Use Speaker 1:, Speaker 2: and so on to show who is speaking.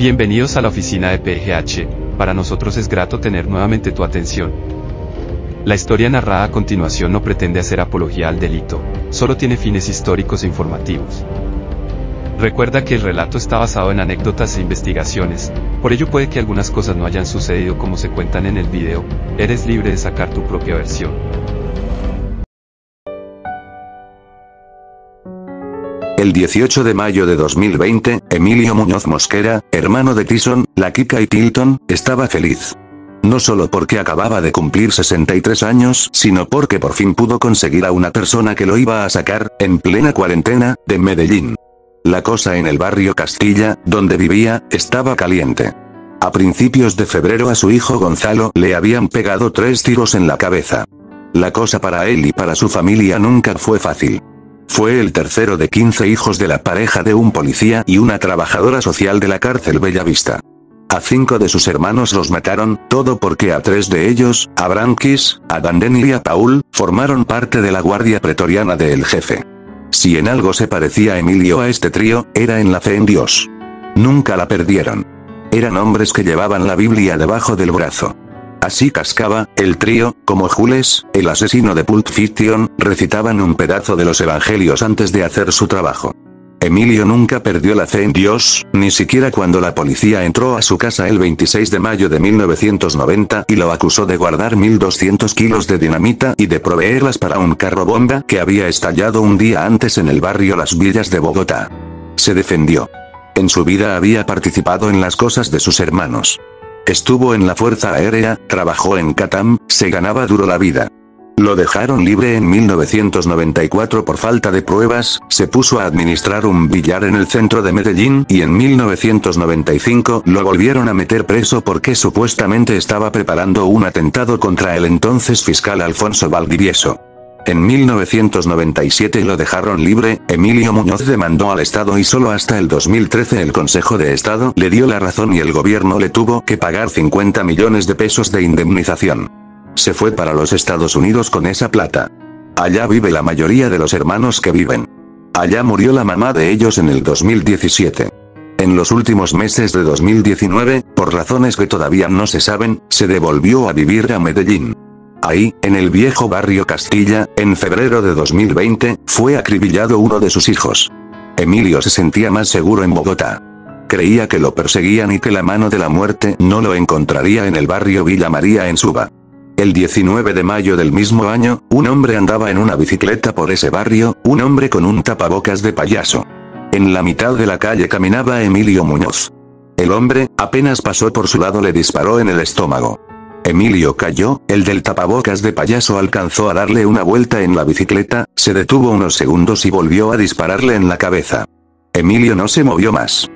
Speaker 1: Bienvenidos a la oficina de PGH, para nosotros es grato tener nuevamente tu atención. La historia narrada a continuación no pretende hacer apología al delito, solo tiene fines históricos e informativos. Recuerda que el relato está basado en anécdotas e investigaciones, por ello puede que algunas cosas no hayan sucedido como se cuentan en el video, eres libre de sacar tu propia versión.
Speaker 2: El 18 de mayo de 2020, Emilio Muñoz Mosquera, hermano de Tyson, La Kika y Tilton, estaba feliz. No solo porque acababa de cumplir 63 años, sino porque por fin pudo conseguir a una persona que lo iba a sacar, en plena cuarentena, de Medellín. La cosa en el barrio Castilla, donde vivía, estaba caliente. A principios de febrero a su hijo Gonzalo le habían pegado tres tiros en la cabeza. La cosa para él y para su familia nunca fue fácil. Fue el tercero de 15 hijos de la pareja de un policía y una trabajadora social de la cárcel Bellavista. A cinco de sus hermanos los mataron, todo porque a tres de ellos, a Branquis, a Danden y a Paul, formaron parte de la guardia pretoriana del jefe. Si en algo se parecía Emilio a este trío, era en la fe en Dios. Nunca la perdieron. Eran hombres que llevaban la Biblia debajo del brazo. Así cascaba, el trío, como Jules, el asesino de Pulp Fiction, recitaban un pedazo de los evangelios antes de hacer su trabajo. Emilio nunca perdió la fe en Dios, ni siquiera cuando la policía entró a su casa el 26 de mayo de 1990 y lo acusó de guardar 1200 kilos de dinamita y de proveerlas para un carro bomba que había estallado un día antes en el barrio Las Villas de Bogotá. Se defendió. En su vida había participado en las cosas de sus hermanos. Estuvo en la Fuerza Aérea, trabajó en Catam, se ganaba duro la vida. Lo dejaron libre en 1994 por falta de pruebas, se puso a administrar un billar en el centro de Medellín y en 1995 lo volvieron a meter preso porque supuestamente estaba preparando un atentado contra el entonces fiscal Alfonso Valdivieso. En 1997 lo dejaron libre, Emilio Muñoz demandó al Estado y solo hasta el 2013 el Consejo de Estado le dio la razón y el gobierno le tuvo que pagar 50 millones de pesos de indemnización. Se fue para los Estados Unidos con esa plata. Allá vive la mayoría de los hermanos que viven. Allá murió la mamá de ellos en el 2017. En los últimos meses de 2019, por razones que todavía no se saben, se devolvió a vivir a Medellín. Ahí, en el viejo barrio Castilla, en febrero de 2020, fue acribillado uno de sus hijos. Emilio se sentía más seguro en Bogotá. Creía que lo perseguían y que la mano de la muerte no lo encontraría en el barrio Villa María en Suba. El 19 de mayo del mismo año, un hombre andaba en una bicicleta por ese barrio, un hombre con un tapabocas de payaso. En la mitad de la calle caminaba Emilio Muñoz. El hombre, apenas pasó por su lado le disparó en el estómago. Emilio cayó, el del tapabocas de payaso alcanzó a darle una vuelta en la bicicleta, se detuvo unos segundos y volvió a dispararle en la cabeza. Emilio no se movió más.